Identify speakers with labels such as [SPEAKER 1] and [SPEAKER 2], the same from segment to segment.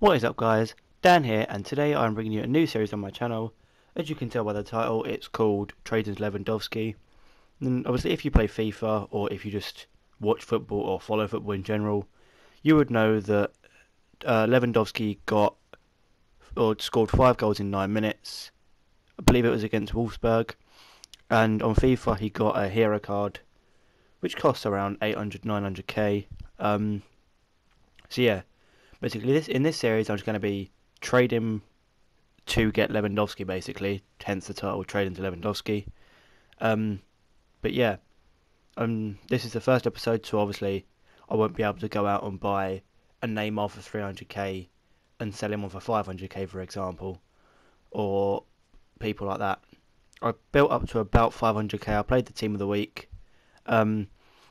[SPEAKER 1] What is up guys, Dan here and today I'm bringing you a new series on my channel. As you can tell by the title it's called Traders Lewandowski. And obviously if you play FIFA or if you just watch football or follow football in general, you would know that uh, Lewandowski got or scored 5 goals in 9 minutes. I believe it was against Wolfsburg. And on FIFA he got a hero card which costs around 800 900k. Um, so yeah, basically this in this series I'm just going to be trading to get Lewandowski basically, hence the title trading to Lewandowski. Um, but yeah, um, this is the first episode, so obviously I won't be able to go out and buy a Neymar for 300k and sell him on for 500k, for example, or people like that. I built up to about 500k. I played the team of the week. Um,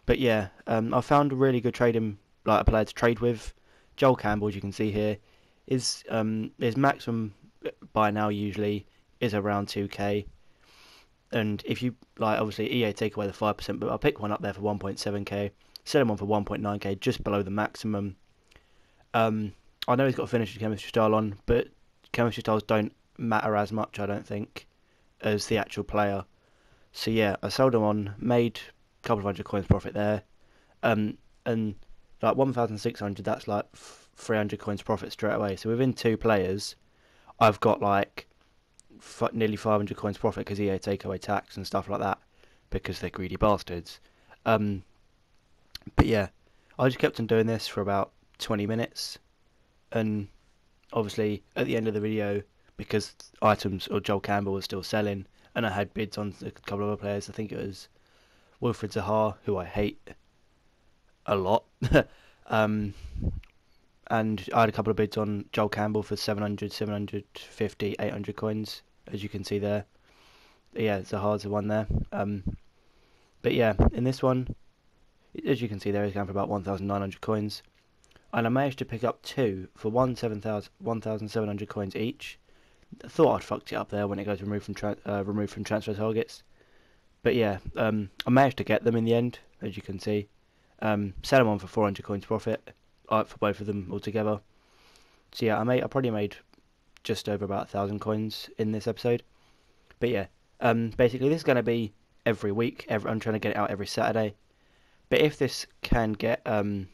[SPEAKER 1] but yeah, um, I found a really good trading like a player to trade with. Joel Campbell, as you can see here, is um, his maximum by now usually is around 2k. And if you like, obviously EA take away the five percent, but I'll pick one up there for 1.7k, sell him on for 1.9k, just below the maximum. Um, I know he's got a finished chemistry style on, but chemistry styles don't matter as much, I don't think, as the actual player. So yeah, I sold him on, made a couple of hundred coins profit there, um, and like 1,600, that's like 300 coins profit straight away. So within two players, I've got like nearly 500 coins profit because EA take away tax and stuff like that because they're greedy bastards. Um, but yeah, I just kept on doing this for about 20 minutes, and obviously at the end of the video, because items or Joel Campbell was still selling, and I had bids on a couple of other players. I think it was Wilfried Zaha, who I hate a lot. um, and I had a couple of bids on Joel Campbell for 700, 750, 800 coins, as you can see there. Yeah, Zaha's the one there. Um, but yeah, in this one, as you can see there, he's going for about 1,900 coins. And I managed to pick up two for 1,700 coins each. I thought I'd fucked it up there when it goes removed from uh, removed from transfer targets. But yeah, um, I managed to get them in the end, as you can see. Um, sell them on for 400 coins profit uh, for both of them altogether. So yeah, I made I probably made just over about a thousand coins in this episode. But yeah, um, basically this is going to be every week. Every, I'm trying to get it out every Saturday. But if this can get um,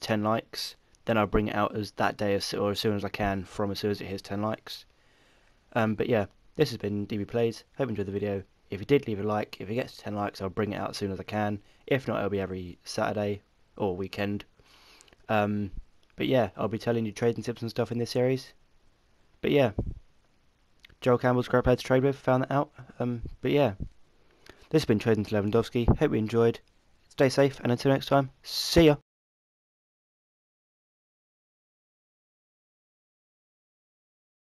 [SPEAKER 1] 10 likes, then I'll bring it out as that day as, or as soon as I can from as soon as it hits 10 likes. Um, but yeah, this has been DB Plays. Hope you enjoyed the video. If you did, leave a like. If it gets 10 likes, I'll bring it out as soon as I can. If not, it'll be every Saturday or weekend. Um, but yeah, I'll be telling you trading tips and stuff in this series. But yeah, Joel Campbell's great player to trade with. Found that out. Um, but yeah, this has been Trading to Lewandowski. Hope you enjoyed. Stay safe, and until next time, see ya.